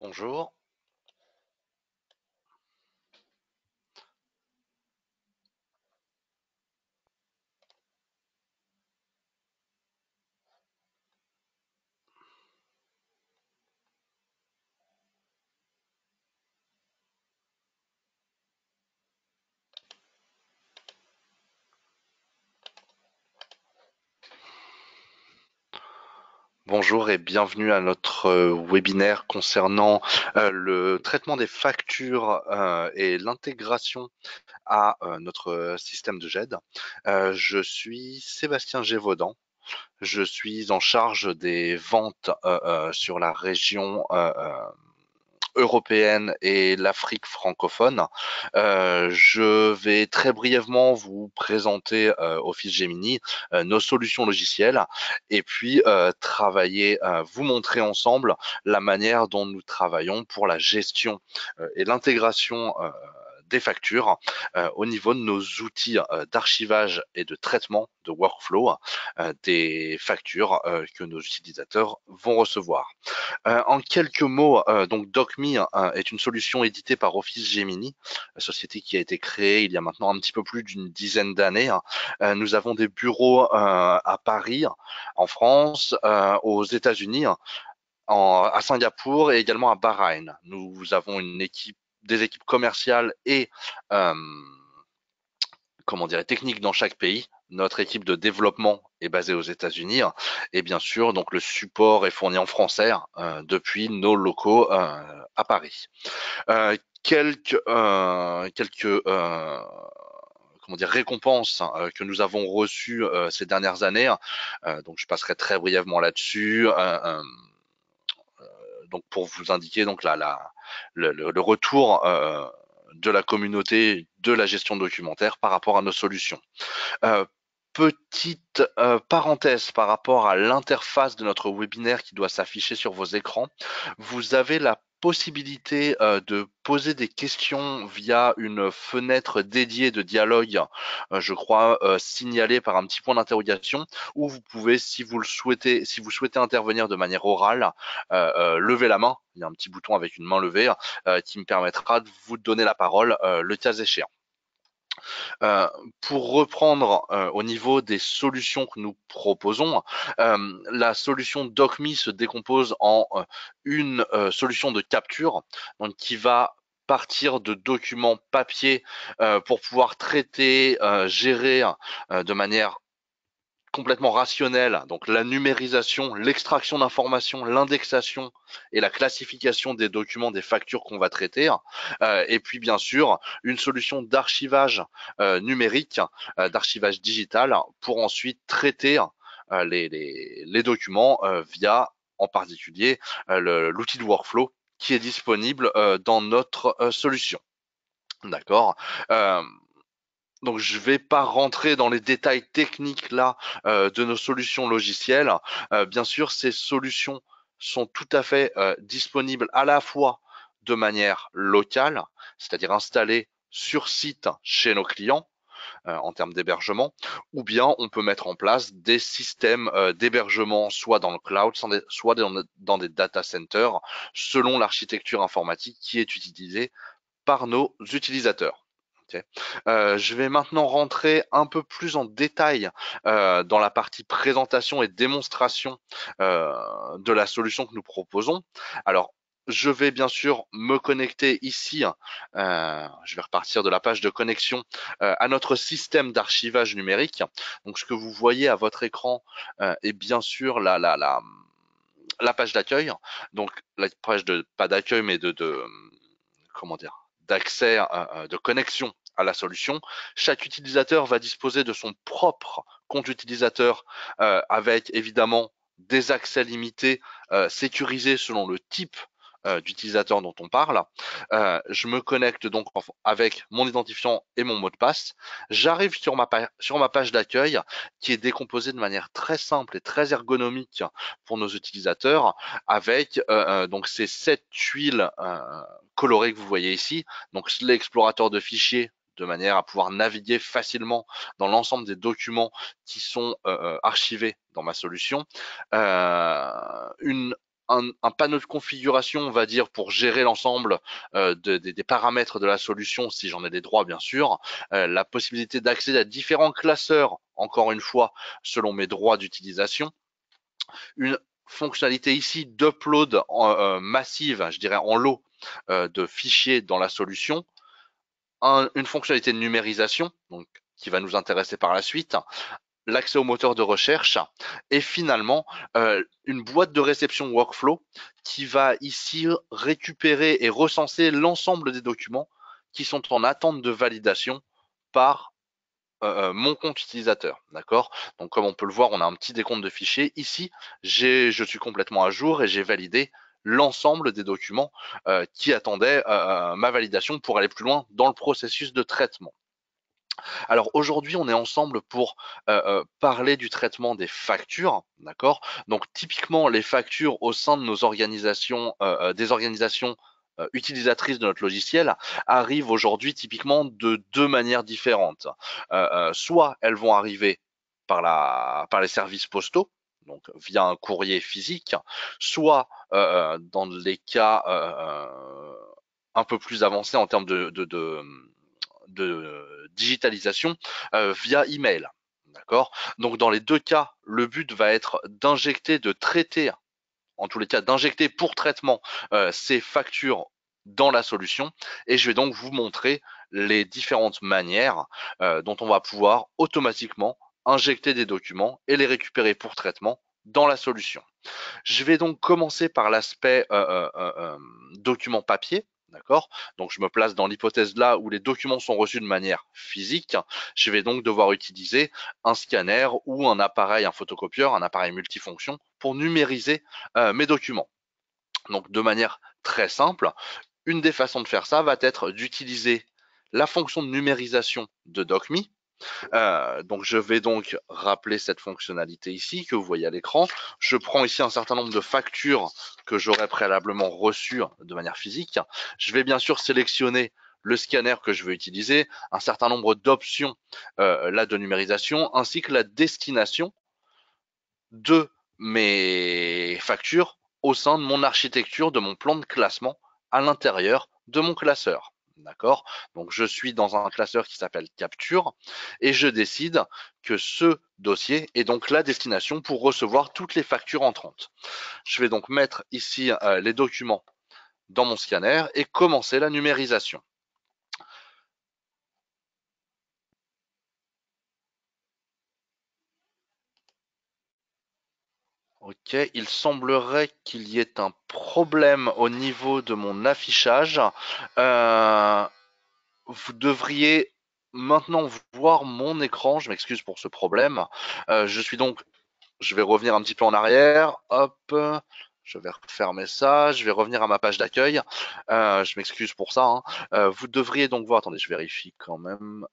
Bonjour. Bonjour et bienvenue à notre euh, webinaire concernant euh, le traitement des factures euh, et l'intégration à notre système de GED. je suis Sébastien Gévaudan. Je suis en charge des ventes sur la région européenne et l'Afrique francophone. Euh, je vais très brièvement vous présenter euh, Office Gemini, euh, nos solutions logicielles, et puis travailler, vous montrer ensemble la manière dont nous travaillons pour la gestion et l'intégration des factures euh, au niveau de nos outils euh, d'archivage et de traitement de workflow euh, des factures que nos utilisateurs vont recevoir. en quelques mots, donc DocMe est une solution éditée par Office Gemini, société qui a été créée il y a maintenant un petit peu plus d'une dizaine d'années. nous avons des bureaux à Paris, en France, aux États-Unis, à Singapour et également à Bahreïn. Nous avons une équipe des équipes commerciales et euh, comment dire techniques dans chaque pays. Notre équipe de développement est basée aux États-Unis et bien sûr donc le support est fourni en français euh, depuis nos locaux euh, à Paris. quelques quelques comment dire récompenses que nous avons reçues ces dernières années. donc je passerai très brièvement là-dessus. donc pour vous indiquer donc la le, retour euh, de la communauté de la gestion documentaire par rapport à nos solutions. Euh, petite euh, parenthèse par rapport à l'interface de notre webinaire qui doit s'afficher sur vos écrans. Vous avez la possibilité euh, de poser des questions via une fenêtre dédiée de dialogue, euh, je crois euh, signalée par un petit point d'interrogation, où vous pouvez, si vous le souhaitez, si vous souhaitez intervenir de manière orale, lever la main. Il y a un petit bouton avec une main levée qui me permettra de vous donner la parole le cas échéant. Euh, pour reprendre euh, au niveau des solutions que nous proposons, euh, la solution DocMe se décompose en une solution de capture donc qui va partir de documents papier pour pouvoir traiter, gérer de manière complètement rationnel, donc la numérisation, l'extraction d'informations, l'indexation et la classification des documents, des factures qu'on va traiter, euh, et puis bien sûr une solution d'archivage euh, numérique, euh, d'archivage digital, pour ensuite traiter les, les, documents via en particulier l'outil de workflow qui est disponible dans notre solution. D'accord donc je ne vais pas rentrer dans les détails techniques là euh, de nos solutions logicielles. Euh, bien sûr, ces solutions sont tout à fait euh, disponibles à la fois de manière locale, c'est-à-dire installées sur site chez nos clients en termes d'hébergement, ou bien on peut mettre en place des systèmes d'hébergement soit dans le cloud, soit dans, dans des data centers, selon l'architecture informatique qui est utilisée par nos utilisateurs. Euh, je vais maintenant rentrer un peu plus en détail euh, dans la partie présentation et démonstration euh, de la solution que nous proposons. Alors, je vais bien sûr me connecter ici, je vais repartir de la page de connexion à notre système d'archivage numérique. Donc ce que vous voyez à votre écran est bien sûr la, la, la, la page d'accueil. Donc la page de pas d'accueil mais de, de comment dire d'accès, de connexion à la solution. Chaque utilisateur va disposer de son propre compte utilisateur euh, avec évidemment des accès limités euh, sécurisés selon le type d'utilisateur dont on parle. je me connecte donc avec mon identifiant et mon mot de passe. J'arrive sur ma, page d'accueil qui est décomposée de manière très simple et très ergonomique pour nos utilisateurs avec donc ces sept tuiles colorées que vous voyez ici. Donc l'explorateur de fichiers de manière à pouvoir naviguer facilement dans l'ensemble des documents qui sont euh, euh, archivés dans ma solution. Euh, une un, panneau de configuration, on va dire, pour gérer l'ensemble euh, des paramètres de la solution, si j'en ai des droits, bien sûr. Euh, la possibilité d'accéder à différents classeurs, encore une fois, selon mes droits d'utilisation. Une fonctionnalité ici d'upload euh, massive, je dirais en lot, de fichiers dans la solution. une fonctionnalité de numérisation, donc qui va nous intéresser par la suite, l'accès au moteur de recherche et finalement euh, une boîte de réception workflow qui va ici récupérer et recenser l'ensemble des documents qui sont en attente de validation par euh, euh, mon compte utilisateur. D'accord? Donc comme on peut le voir, on a un petit décompte de fichiers. Ici, je suis complètement à jour et j'ai validé l'ensemble des documents qui attendaient ma validation pour aller plus loin dans le processus de traitement. Alors aujourd'hui, on est ensemble pour euh, euh, parler du traitement des factures, d'accord? Donc typiquement, les factures au sein de nos organisations, euh, des organisations utilisatrices de notre logiciel arrivent aujourd'hui typiquement de deux manières différentes. soit elles vont arriver par, la, par les services postaux, donc via un courrier physique, soit dans les cas un peu plus avancés en termes de, de, de de digitalisation euh, via email. D'accord? Donc dans les deux cas, le but va être d'injecter, de traiter, en tous les cas d'injecter pour traitement euh, ces factures dans la solution et je vais donc vous montrer les différentes manières euh, dont on va pouvoir automatiquement injecter des documents et les récupérer pour traitement dans la solution. Je vais donc commencer par l'aspect document papier. D'accord? Donc je me place dans l'hypothèse là où les documents sont reçus de manière physique. Je vais donc devoir utiliser un scanner ou un appareil, un photocopieur, un appareil multifonction pour numériser euh, mes documents. Donc de manière très simple, une des façons de faire ça va être d'utiliser la fonction de numérisation de DocMe euh, donc je vais donc rappeler cette fonctionnalité ici que vous voyez à l'écran. Je prends ici un certain nombre de factures que j'aurais préalablement reçues de manière physique. Je vais bien sûr sélectionner le scanner que je veux utiliser, un certain nombre d'options euh, là de numérisation, ainsi que la destination de mes factures au sein de mon architecture, de mon plan de classement à l'intérieur de mon classeur. D'accord? Donc je suis dans un classeur qui s'appelle capture et je décide que ce dossier est donc la destination pour recevoir toutes les factures entrantes. Je vais donc mettre ici euh, les documents dans mon scanner et commencer la numérisation. Ok, il semblerait qu'il y ait un problème au niveau de mon affichage. Euh, vous devriez maintenant voir mon écran. Je m'excuse pour ce problème. Euh, je suis donc, je vais revenir un petit peu en arrière. Hop, je vais refermer ça. Je vais revenir à ma page d'accueil. Euh, je m'excuse pour ça. Hein. vous devriez donc voir. Attendez, je vérifie quand même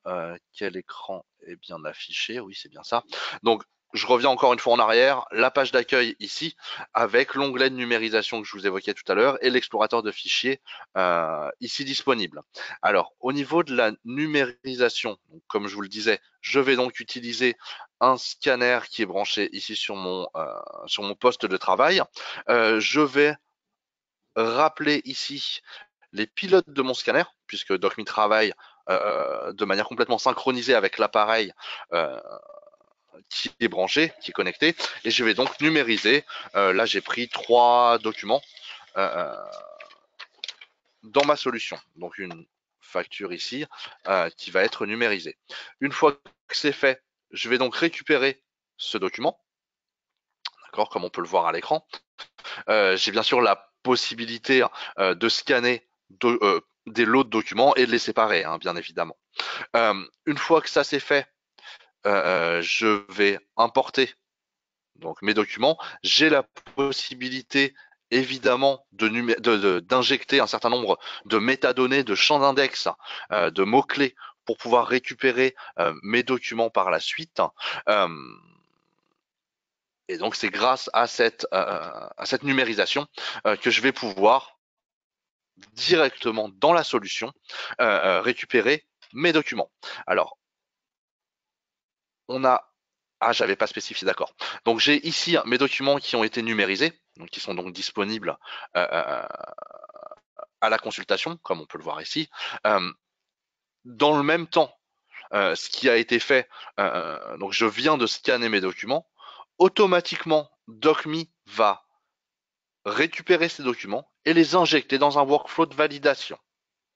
quel écran est bien affiché. Oui, c'est bien ça. Donc je reviens encore une fois en arrière, la page d'accueil ici, avec l'onglet de numérisation que je vous évoquais tout à l'heure et l'explorateur de fichiers euh, ici disponible. Alors, au niveau de la numérisation, comme je vous le disais, je vais donc utiliser un scanner qui est branché ici sur mon, euh, sur mon poste de travail. Euh, je vais rappeler ici les pilotes de mon scanner, puisque DocMe travaille de manière complètement synchronisée avec l'appareil qui est branché, qui est connecté, et je vais donc numériser. Euh, là, j'ai pris trois documents euh, euh, dans ma solution. Donc une facture ici qui va être numérisée. Une fois que c'est fait, je vais donc récupérer ce document, d'accord, comme on peut le voir à l'écran. j'ai bien sûr la possibilité de scanner des lots de documents et de les séparer, hein, bien évidemment. une fois que ça c'est fait, euh, je vais importer donc mes documents. J'ai la possibilité évidemment d'injecter un certain nombre de métadonnées, de champs d'index, euh, de mots-clés pour pouvoir récupérer euh, mes documents par la suite. et donc c'est grâce à cette, à cette numérisation que je vais pouvoir directement dans la solution récupérer mes documents. Alors on a Ah, j'avais pas spécifié, d'accord. Donc j'ai ici mes documents qui ont été numérisés, donc qui sont donc disponibles euh, euh, à la consultation, comme on peut le voir ici. Euh, dans le même temps, ce qui a été fait, donc je viens de scanner mes documents, automatiquement DocMe va récupérer ces documents et les injecter dans un workflow de validation.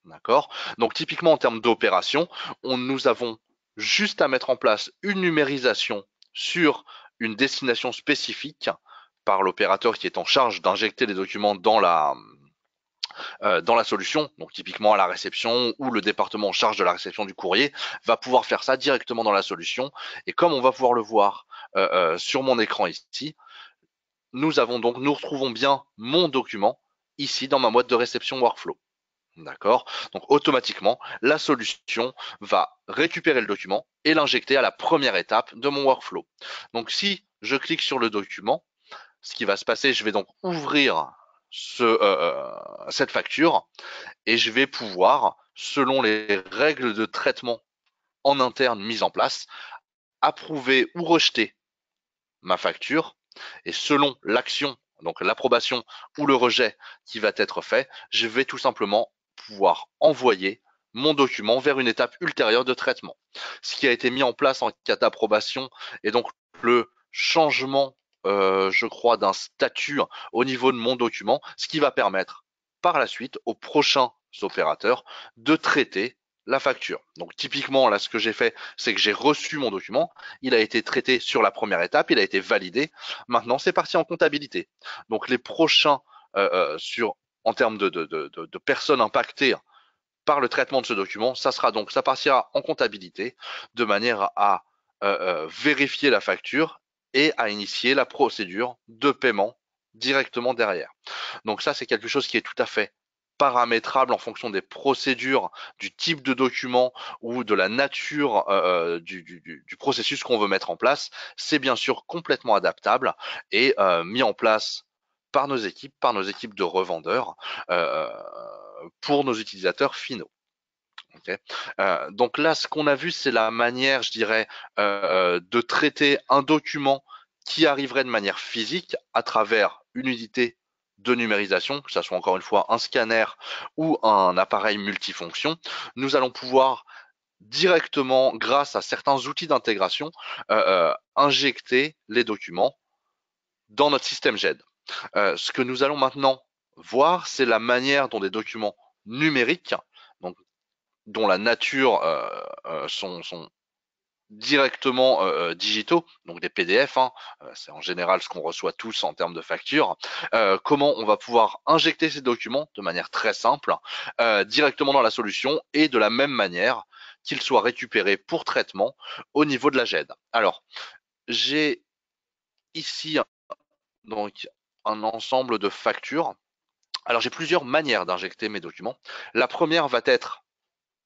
D'accord? Donc typiquement en termes d'opération, nous avons juste à mettre en place une numérisation sur une destination spécifique par l'opérateur qui est en charge d'injecter les documents dans la, euh, dans la solution, donc typiquement à la réception ou le département en charge de la réception du courrier va pouvoir faire ça directement dans la solution. Et comme on va pouvoir le voir euh, euh, sur mon écran ici, nous avons donc, nous retrouvons bien mon document ici dans ma boîte de réception workflow. D'accord Donc automatiquement, la solution va récupérer le document et l'injecter à la première étape de mon workflow. Donc si je clique sur le document, ce qui va se passer, je vais donc ouvrir euh, euh, cette facture et je vais pouvoir, selon les règles de traitement en interne mises en place, approuver ou rejeter ma facture et selon l'action, donc l'approbation ou le rejet qui va être fait, je vais tout simplement pouvoir envoyer mon document vers une étape ultérieure de traitement. Ce qui a été mis en place en cas d'approbation est donc le changement, euh, je crois, d'un statut au niveau de mon document, ce qui va permettre par la suite aux prochains opérateurs de traiter la facture. Donc typiquement, là, ce que j'ai fait, c'est que j'ai reçu mon document, il a été traité sur la première étape, il a été validé. Maintenant, c'est parti en comptabilité. Donc les prochains euh, euh, sur en termes de, personnes impactées par le traitement de ce document, ça sera donc, ça partira en comptabilité de manière à euh, euh, vérifier la facture et à initier la procédure de paiement directement derrière. Donc ça, c'est quelque chose qui est tout à fait paramétrable en fonction des procédures, du type de document ou de la nature euh, du, processus qu'on veut mettre en place. C'est bien sûr complètement adaptable et mis en place par nos équipes, par nos équipes de revendeurs euh, pour nos utilisateurs finaux. Euh, donc là, ce qu'on a vu, c'est la manière, je dirais, euh, de traiter un document qui arriverait de manière physique à travers une unité de numérisation, que ce soit encore une fois un scanner ou un appareil multifonction. Nous allons pouvoir directement, grâce à certains outils d'intégration, injecter les documents dans notre système GED. Euh, ce que nous allons maintenant voir, c'est la manière dont des documents numériques, donc, dont la nature euh, euh, sont, directement digitaux, donc des PDF, hein, c'est en général ce qu'on reçoit tous en termes de facture, comment on va pouvoir injecter ces documents de manière très simple directement dans la solution et de la même manière qu'ils soient récupérés pour traitement au niveau de la GED. Alors, j'ai ici donc un ensemble de factures. Alors j'ai plusieurs manières d'injecter mes documents. La première va être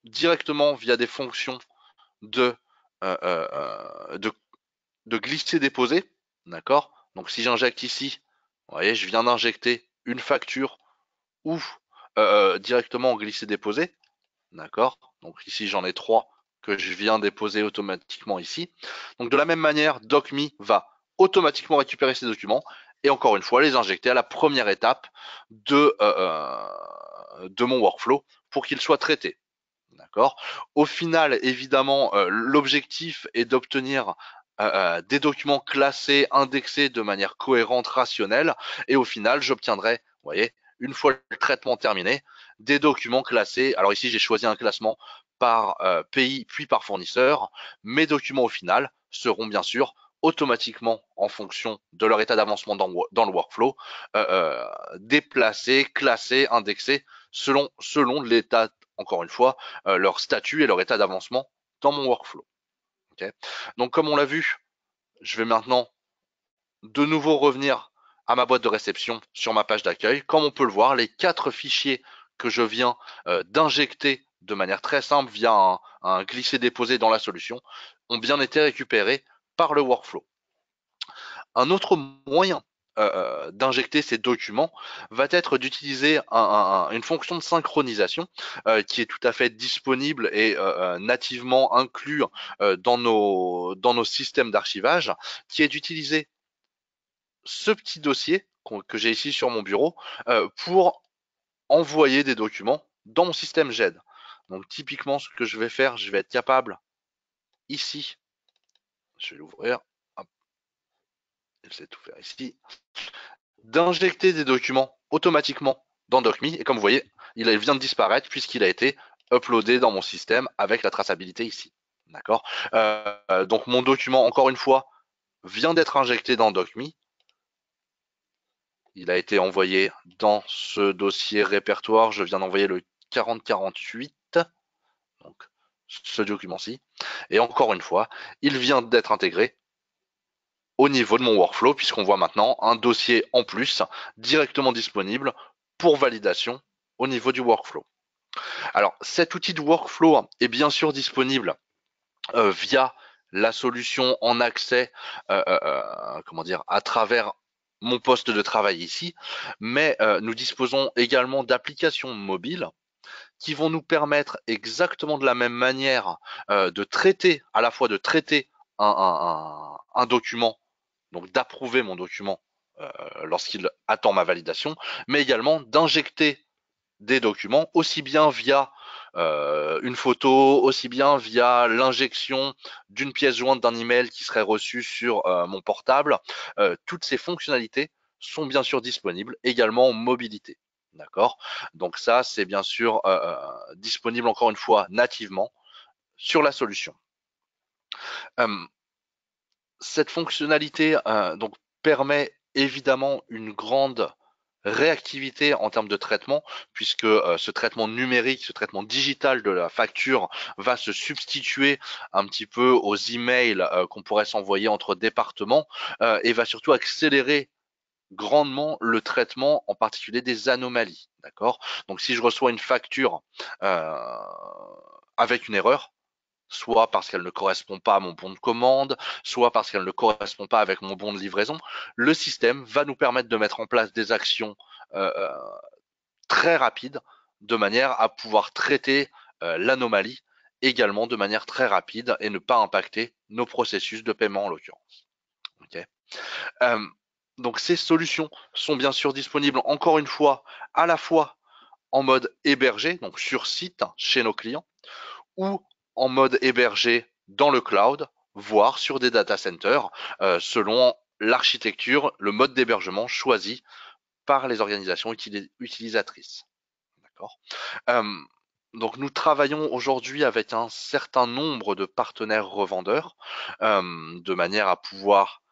directement via des fonctions de, euh, euh, glisser-déposer. D'accord? Donc si j'injecte ici, vous voyez, je viens d'injecter une facture ou euh, directement en glisser-déposer. D'accord? Donc ici j'en ai trois que je viens déposer automatiquement ici. Donc de la même manière, DocMe va automatiquement récupérer ces documents et encore une fois les injecter à la première étape de, euh, euh, de mon workflow pour qu'il soit traité. D'accord? Au final, évidemment, euh, l'objectif est d'obtenir des documents classés, indexés de manière cohérente, rationnelle, et au final, j'obtiendrai, vous voyez, une fois le traitement terminé, des documents classés. Alors ici, j'ai choisi un classement par pays puis par fournisseur. Mes documents au final seront bien sûr automatiquement en fonction de leur état d'avancement dans, le workflow, euh, euh, déplacés, classés, indexés selon, selon l'état, encore une fois, euh, leur statut et leur état d'avancement dans mon workflow. Donc comme on l'a vu, je vais maintenant de nouveau revenir à ma boîte de réception sur ma page d'accueil. Comme on peut le voir, les quatre fichiers que je viens d'injecter de manière très simple via un, un glisser-déposer dans la solution ont bien été récupérés par le workflow. Un autre moyen euh, d'injecter ces documents va être d'utiliser une fonction de synchronisation euh, qui est tout à fait disponible et euh, nativement inclus dans, nos, dans nos systèmes d'archivage, qui est d'utiliser ce petit dossier que j'ai ici sur mon bureau pour envoyer des documents dans mon système GED. Donc typiquement, ce que je vais faire, je vais être capable ici, je vais l'ouvrir, je vais tout faire ici, d'injecter des documents automatiquement dans DocMe. Et comme vous voyez, il vient de disparaître puisqu'il a été uploadé dans mon système avec la traçabilité ici. D'accord? Euh, Donc mon document, encore une fois, vient d'être injecté dans DocMe. Il a été envoyé dans ce dossier répertoire. Je viens d'envoyer le 4048, donc ce document-ci. Et encore une fois, il vient d'être intégré au niveau de mon workflow, puisqu'on voit maintenant un dossier en plus directement disponible pour validation au niveau du workflow. Alors, cet outil de workflow est bien sûr disponible euh, via la solution en accès, euh, euh, comment dire, à travers mon poste de travail ici, mais nous disposons également d'applications mobiles qui vont nous permettre exactement de la même manière de traiter, à la fois de traiter un document donc d'approuver mon document euh, lorsqu'il attend ma validation, mais également d'injecter des documents aussi bien via euh, une photo, aussi bien via l'injection d'une pièce jointe d'un email qui serait reçu sur euh, mon portable. toutes ces fonctionnalités sont bien sûr disponibles également en mobilité. D'accord? Donc ça, c'est bien sûr disponible encore une fois nativement sur la solution. Cette fonctionnalité euh, donc permet évidemment une grande réactivité en termes de traitement, puisque euh, ce traitement numérique, ce traitement digital de la facture va se substituer un petit peu aux emails euh, qu'on pourrait s'envoyer entre départements et va surtout accélérer grandement le traitement, en particulier des anomalies. D'accord? Donc si je reçois une facture avec une erreur, soit parce qu'elle ne correspond pas à mon bon de commande, soit parce qu'elle ne correspond pas avec mon bon de livraison, le système va nous permettre de mettre en place des actions euh, euh, très rapides de manière à pouvoir traiter euh, l'anomalie également de manière très rapide et ne pas impacter nos processus de paiement en l'occurrence. Donc ces solutions sont bien sûr disponibles encore une fois à la fois en mode hébergé, donc sur site chez nos clients, ou en mode hébergé dans le cloud, voire sur des data centers, euh, selon l'architecture, le mode d'hébergement choisi par les organisations utilisatrices. D'accord? Euh, donc nous travaillons aujourd'hui avec un certain nombre de partenaires revendeurs euh, de manière à pouvoir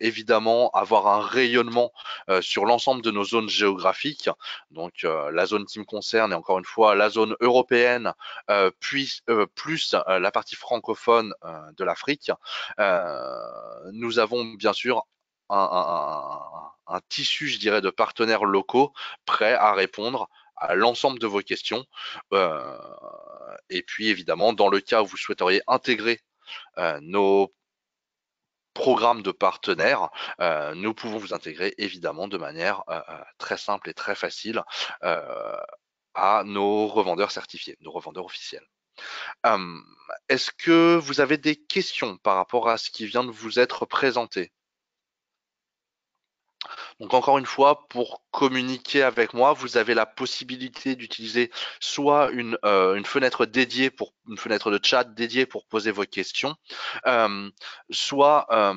évidemment avoir un rayonnement euh, sur l'ensemble de nos zones géographiques. Donc euh, la zone qui me concerne et encore une fois la zone européenne, puis plus la partie francophone de l'Afrique. nous avons bien sûr un, tissu, je dirais, de partenaires locaux prêts à répondre à l'ensemble de vos questions. et puis évidemment, dans le cas où vous souhaiteriez intégrer nos programme de partenaires, euh, nous pouvons vous intégrer évidemment de manière euh, euh, très simple et très facile à nos revendeurs certifiés, nos revendeurs officiels. Est-ce que vous avez des questions par rapport à ce qui vient de vous être présenté? Donc encore une fois, pour communiquer avec moi, vous avez la possibilité d'utiliser soit une, euh, fenêtre dédiée pour une fenêtre de chat dédiée pour poser vos questions, euh, soit euh,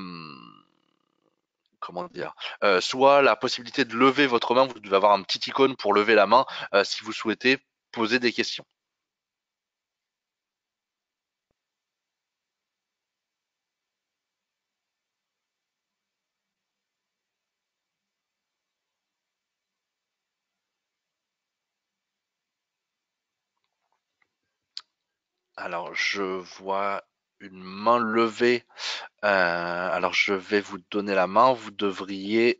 comment dire, soit la possibilité de lever votre main. Vous devez avoir un petit icône pour lever la main si vous souhaitez poser des questions. Alors, je vois une main levée. Euh, alors, je vais vous donner la main. Vous devriez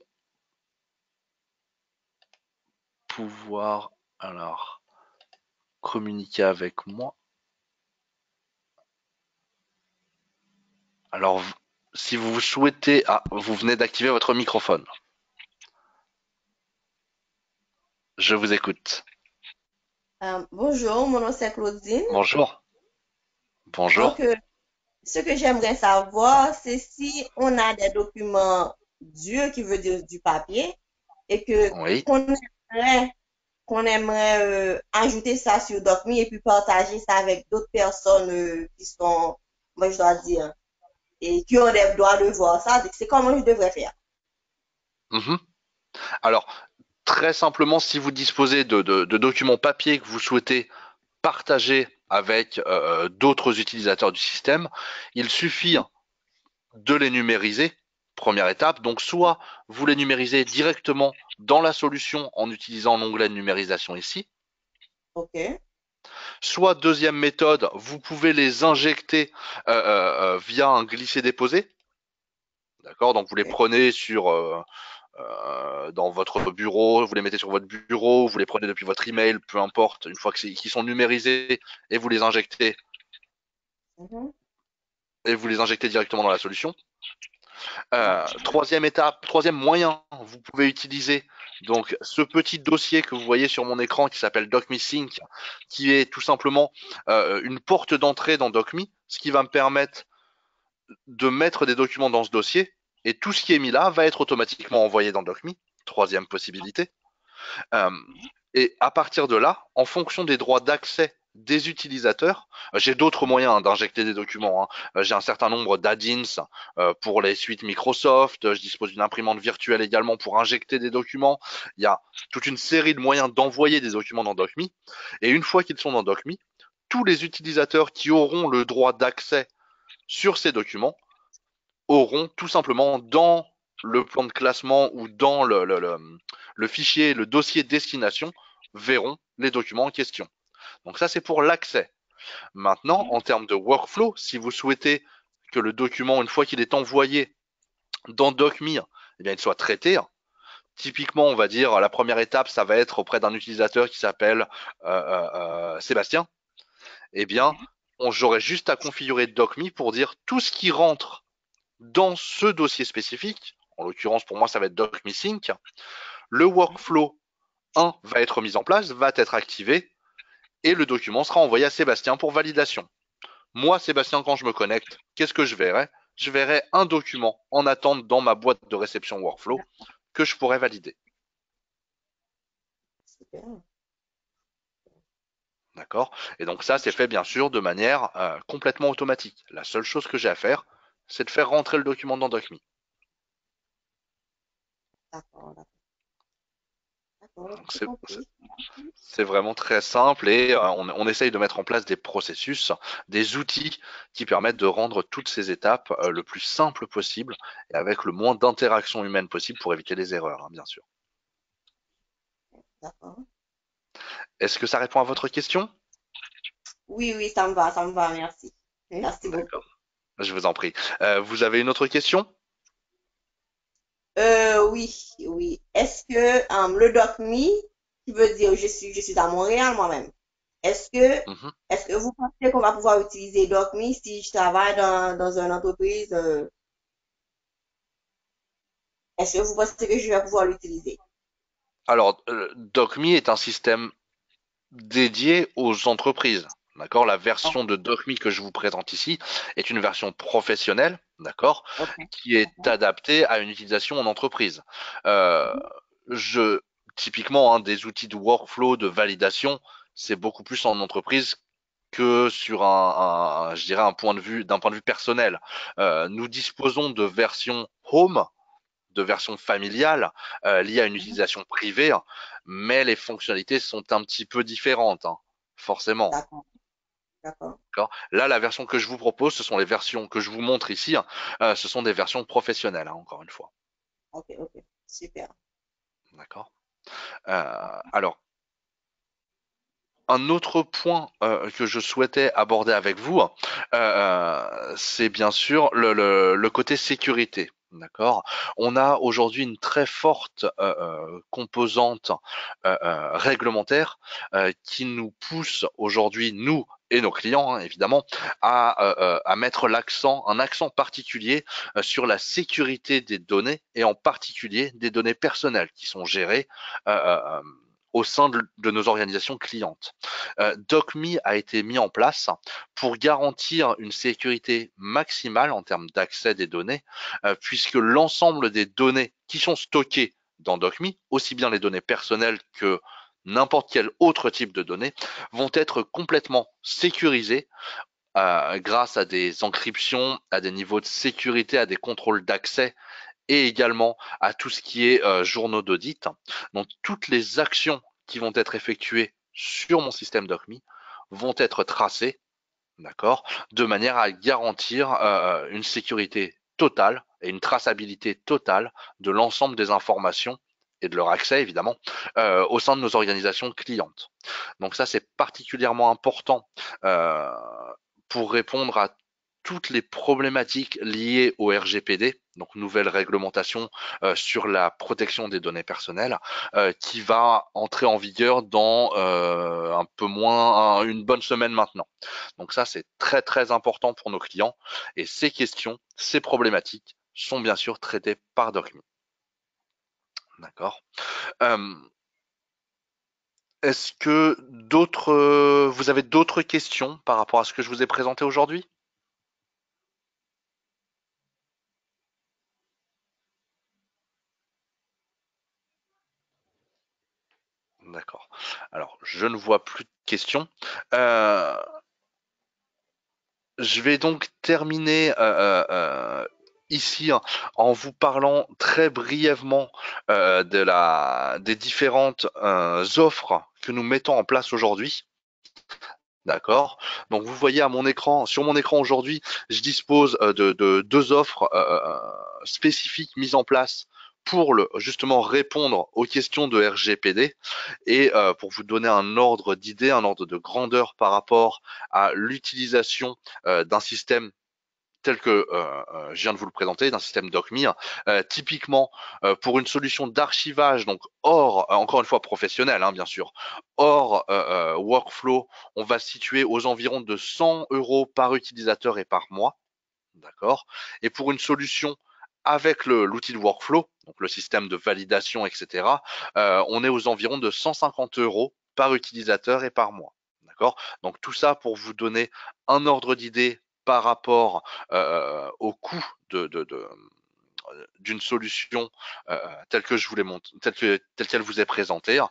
pouvoir alors communiquer avec moi. Alors, si vous souhaitez, ah, vous venez d'activer votre microphone. Je vous écoute. Euh, bonjour, mon nom c'est Claudine. Bonjour. Bonjour. Donc, euh, ce que j'aimerais savoir, c'est si on a des documents durs, qui veut dire du papier, et que Oui. qu'on aimerait, qu'on aimerait euh, ajouter ça sur DocMe et puis partager ça avec d'autres personnes euh, qui sont, moi je dois dire, et qui ont des droits de voir ça. C'est comment je devrais faire. Mhm. Alors, très simplement, si vous disposez de, de- de documents papier que vous souhaitez partager avec euh, d'autres utilisateurs du système, il suffit de les numériser. Première étape. Donc, soit vous les numérisez directement dans la solution en utilisant l'onglet de numérisation ici, OK? soit deuxième méthode, vous pouvez les injecter euh, euh, euh, via un glisser-déposer. D'accord? Donc vous les prenez sur euh, euh, dans votre bureau, vous les mettez sur votre bureau, vous les prenez depuis votre email, peu importe, une fois qu'ils sont numérisés et vous les injectez Mhm. et vous les injectez directement dans la solution. Euh, troisième étape, troisième moyen, vous pouvez utiliser donc ce petit dossier que vous voyez sur mon écran qui s'appelle DocMeSync, qui est tout simplement euh, une porte d'entrée dans DocMe, ce qui va me permettre de mettre des documents dans ce dossier et tout ce qui est mis là va être automatiquement envoyé dans DocMe. Troisième possibilité. Euh, et à partir de là, en fonction des droits d'accès des utilisateurs, euh, j'ai d'autres moyens hein, d'injecter des documents. hein. Euh, J'ai un certain nombre d'add-ins pour les suites Microsoft. Je dispose d'une imprimante virtuelle également pour injecter des documents. Il y a toute une série de moyens d'envoyer des documents dans DocMe. Et une fois qu'ils sont dans DocMe, tous les utilisateurs qui auront le droit d'accès sur ces documents auront tout simplement dans le plan de classement ou dans le, fichier, le dossier destination, verront les documents en question. Donc ça, c'est pour l'accès. Maintenant, en termes de workflow, si vous souhaitez que le document, une fois qu'il est envoyé dans DocMe, eh bien, il soit traité, typiquement, on va dire, la première étape, ça va être auprès d'un utilisateur qui s'appelle euh, euh, euh, Sébastien. Eh bien, j'aurais juste à configurer DocMe pour dire tout ce qui rentre dans ce dossier spécifique. En l'occurrence, pour moi, ça va être DocMeSync. Le workflow 1 va être mis en place, va être activé, et le document sera envoyé à Sébastien pour validation. Moi, Sébastien, quand je me connecte, qu'est-ce que je verrai? Je verrai un document en attente dans ma boîte de réception workflow que je pourrais valider. D'accord? Et donc ça, c'est fait bien sûr de manière euh, complètement automatique. La seule chose que j'ai à faire, c'est de faire rentrer le document dans DocMe. D'accord, c'est- vraiment très simple et euh, on, on essaye de mettre en place des processus, des outils qui permettent de rendre toutes ces étapes euh, le plus simple possible et avec le moins d'interaction humaine possible pour éviter les erreurs, hein, bien sûr. D'accord. Est-ce que ça répond à votre question? Oui, oui, ça me va, ça me va, merci. Merci beaucoup. Je vous en prie. Euh, vous avez une autre question? Euh, oui, oui. Est-ce que euh, le DocMe, qui veut dire je suis, je suis à Montréal moi-même, est-ce que, Mhm. est-ce que vous pensez qu'on va pouvoir utiliser DocMe si je travaille dans, dans une entreprise? euh, est-ce que vous pensez que je vais pouvoir l'utiliser? Alors, euh, DocMe est un système dédié aux entreprises. D'accord? La version de DocMe que je vous présente ici est une version professionnelle, d'accord? Qui est adaptée à une utilisation en entreprise. Euh, je, typiquement, hein, des outils de workflow, de validation, c'est beaucoup plus en entreprise que sur un, un- je dirais, un point de vue, d'un point de vue personnel. Euh, nous disposons de versions home, de versions familiales euh, liées à une utilisation privée, hein, mais les fonctionnalités sont un petit peu différentes, hein, forcément. D'accord. Là, la version que je vous propose, ce sont les versions que je vous montre ici. hein, euh, ce sont des versions professionnelles, hein, encore une fois. Ok, ok. Super. D'accord Euh, Alors, un autre point euh, que je souhaitais aborder avec vous, euh, c'est bien sûr le, le- le côté sécurité. D'accord. On a aujourd'hui une très forte euh, euh, composante euh, euh, réglementaire euh, qui nous pousse aujourd'hui, nous et nos clients, hein, évidemment, à, euh, euh, à mettre l'accent, un accent particulier euh, sur la sécurité des données et en particulier des données personnelles qui sont gérées au sein de, nos organisations clientes. DocMe a été mis en place pour garantir une sécurité maximale en termes d'accès des données, puisque l'ensemble des données qui sont stockées dans DocMe, aussi bien les données personnelles que n'importe quel autre type de données, vont être complètement sécurisées euh, grâce à des encryptions, à des niveaux de sécurité, à des contrôles d'accès et également à tout ce qui est euh, journaux d'audit. Donc toutes les actions qui vont être effectuées sur mon système DocMe vont être tracées, d'accord, de manière à garantir euh, une sécurité totale et une traçabilité totale de l'ensemble des informations et de leur accès évidemment euh, au sein de nos organisations clientes. Donc ça c'est particulièrement important pour répondre à toutes les problématiques liées au RGPD, donc nouvelle réglementation euh, sur la protection des données personnelles, euh, qui va entrer en vigueur dans euh, un peu moins une bonne semaine maintenant. Donc ça, c'est très très important pour nos clients et ces questions, ces problématiques sont bien sûr traitées par DocMe. D'accord. Est-ce que d'autres, vous avez d'autres questions par rapport à ce que je vous ai présenté aujourd'hui? D'accord. Alors, je ne vois plus de questions. Je vais donc terminer ici en vous parlant très brièvement de la, des différentes offres que nous mettons en place aujourd'hui. D'accord? Donc vous voyez à mon écran, sur mon écran aujourd'hui, je dispose de, de deux offres spécifiques mises en place pour le, justement répondre aux questions de RGPD et euh, pour vous donner un ordre d'idée, un ordre de grandeur par rapport à l'utilisation euh, d'un système tel que euh, je viens de vous le présenter, d'un système DocMe. typiquement, pour une solution d'archivage, donc hors, encore une fois professionnel, hein, bien sûr, hors workflow, on va situer aux environs de 100 euros par utilisateur et par mois. D'accord? Et pour une solution avec l'outil de workflow, donc le système de validation, etc., euh, on est aux environs de 150 euros par utilisateur et par mois. D'accord? Donc tout ça pour vous donner un ordre d'idée par rapport au coût de, d'une solution telle que je voulais telle telle qu'elle vous est présentée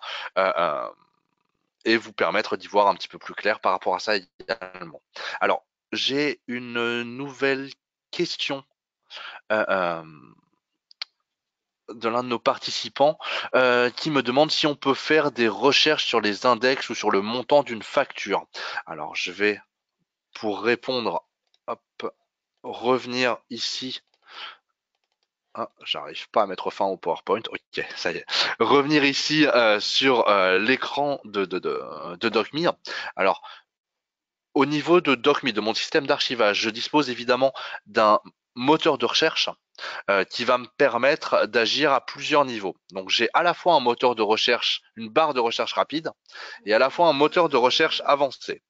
et vous permettre d'y voir un petit peu plus clair par rapport à ça également. Alors j'ai une nouvelle question de l'un de nos participants qui me demande si on peut faire des recherches sur les index ou sur le montant d'une facture. Alors je vais pour répondre, hop, revenir ici. Ah, J'arrive pas à mettre fin au PowerPoint. Ok, ça y est. Revenir ici euh, sur euh, l'écran de, de. Alors, au niveau de DocMe, de mon système d'archivage, je dispose évidemment d'un moteur de recherche euh, qui va me permettre d'agir à plusieurs niveaux. Donc j'ai à la fois un moteur de recherche, une barre de recherche rapide, et à la fois un moteur de recherche avancé.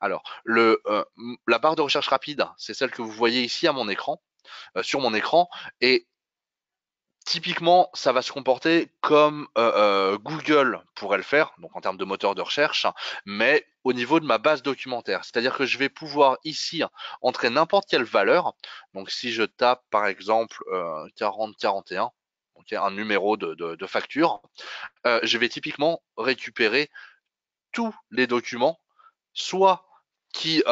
Alors, le, euh, la barre de recherche rapide, c'est celle que vous voyez ici à mon écran, euh, sur mon écran, et Typiquement, ça va se comporter comme euh, euh, Google pourrait le faire, donc en termes de moteur de recherche, mais au niveau de ma base documentaire. C'est-à-dire que je vais pouvoir ici entrer n'importe quelle valeur. Donc si je tape par exemple euh, 4041, un numéro de, facture, euh, je vais typiquement récupérer tous les documents, soit qui,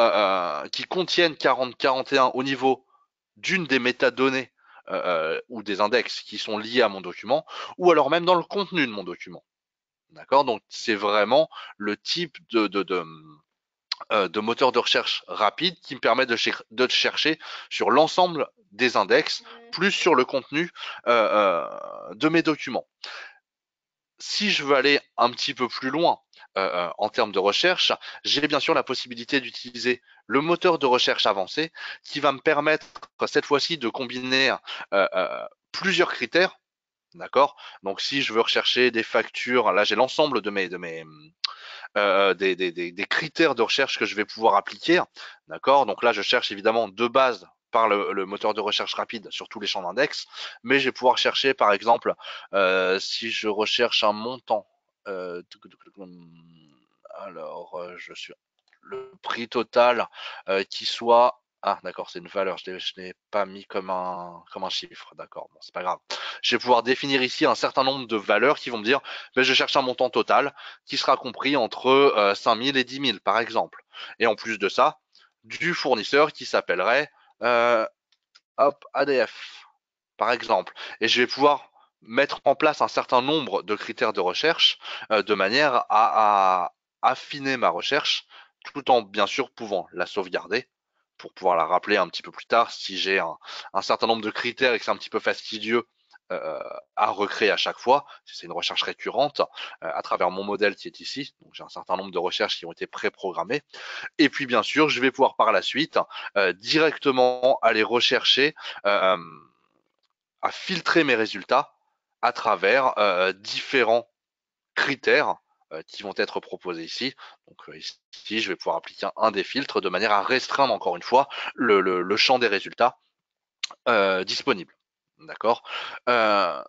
qui contiennent 4041 au niveau d'une des métadonnées euh, ou des index qui sont liés à mon document, ou alors même dans le contenu de mon document. D'accord? Donc c'est vraiment le type de, de, de, euh, de, moteur de recherche rapide qui me permet de, de chercher sur l'ensemble des index, plus sur le contenu euh, euh de mes documents. Si je veux aller un petit peu plus loin, euh, euh, en termes de recherche, j'ai bien sûr la possibilité d'utiliser le moteur de recherche avancé qui va me permettre cette fois-ci de combiner euh, plusieurs critères. D'accord? Donc si je veux rechercher des factures, là j'ai l'ensemble de mes, de mes des, des, des, critères de recherche que je vais pouvoir appliquer. D'accord? Donc là je cherche évidemment de base par le, le, moteur de recherche rapide sur tous les champs d'index, mais je vais pouvoir chercher par exemple si je recherche un montant alors, je suis le prix total qui soit ah, d'accord, c'est une valeur. Je ne l'ai pas mis comme un, comme un chiffre. D'accord, bon, c'est pas grave. Je vais pouvoir définir ici un certain nombre de valeurs qui vont me dire, ben, je cherche un montant total qui sera compris entre euh, 5000 et 10 000, par exemple. Et en plus de ça, du fournisseur qui s'appellerait euh, hop, ADF, par exemple. Et je vais pouvoir mettre en place un certain nombre de critères de recherche euh, de manière à, à affiner ma recherche tout en bien sûr pouvant la sauvegarder pour pouvoir la rappeler un petit peu plus tard si j'ai un, certain nombre de critères et que c'est un petit peu fastidieux euh, à recréer à chaque fois, si c'est une recherche récurrente, euh, à travers mon modèle qui est ici. Donc j'ai un certain nombre de recherches qui ont été pré-programmées. Et puis bien sûr, je vais pouvoir par la suite euh, directement aller rechercher, à filtrer mes résultats à travers différents critères euh, qui vont être proposés ici. Donc euh, ici, je vais pouvoir appliquer un des filtres de manière à restreindre encore une fois le, champ des résultats euh, disponibles. D'accord?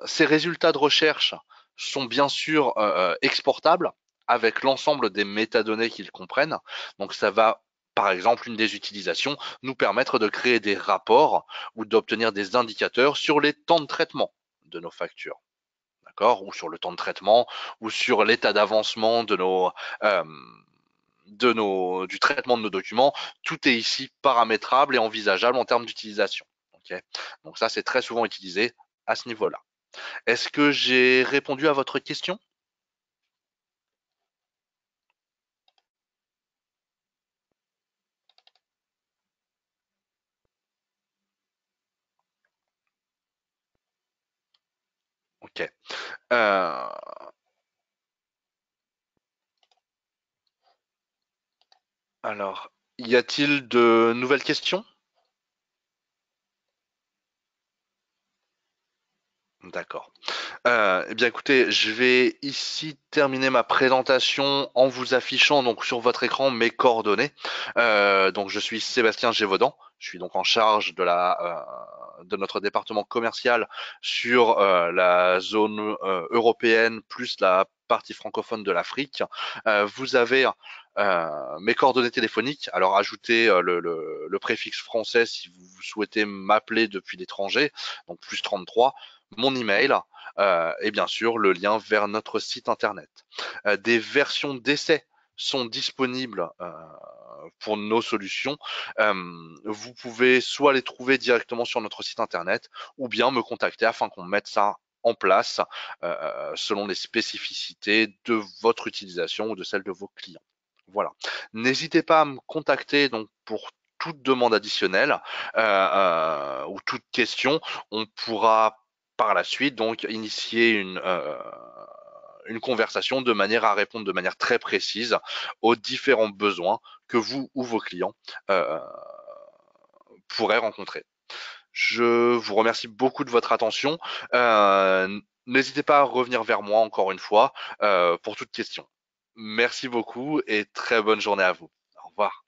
Ces résultats de recherche sont bien sûr exportables avec l'ensemble des métadonnées qu'ils comprennent. Donc ça va par exemple, une des utilisations, nous permettre de créer des rapports ou d'obtenir des indicateurs sur les temps de traitement de nos factures ou sur le temps de traitement, ou sur l'état d'avancement de nos, euh, de nos, du traitement de nos documents. Tout est ici paramétrable et envisageable en termes d'utilisation. Donc ça, c'est très souvent utilisé à ce niveau-là. Est-ce que j'ai répondu à votre question? Euh, alors, y a-t-il de nouvelles questions? D'accord. Euh, eh bien écoutez, je vais ici terminer ma présentation en vous affichant donc sur votre écran mes coordonnées. Euh, donc je suis Sébastien Gévaudan, je suis donc en charge de de notre département commercial sur euh, la zone euh, européenne plus la partie francophone de l'Afrique. Euh, vous avez mes coordonnées téléphoniques. Alors ajoutez le, préfixe français si vous souhaitez m'appeler depuis l'étranger, donc plus 33, mon email et bien sûr le lien vers notre site internet. des versions d'essai sont disponibles pour nos solutions, vous pouvez soit les trouver directement sur notre site internet ou bien me contacter afin qu'on mette ça en place selon les spécificités de votre utilisation ou de celle de vos clients. Voilà. N'hésitez pas à me contacter donc pour toute demande additionnelle ou toute question. On pourra par la suite donc initier une une conversation de manière à répondre de manière très précise aux différents besoins que vous ou vos clients euh, pourraient rencontrer. Je vous remercie beaucoup de votre attention. Euh, n'hésitez pas à revenir vers moi encore une fois euh, pour toute question. Merci beaucoup et très bonne journée à vous. Au revoir.